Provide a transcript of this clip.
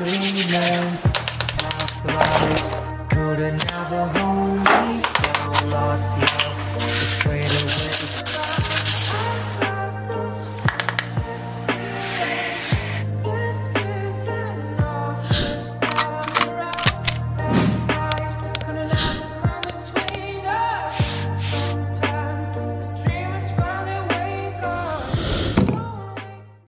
Dreamland, Past lives couldn't ever hold me down Lost.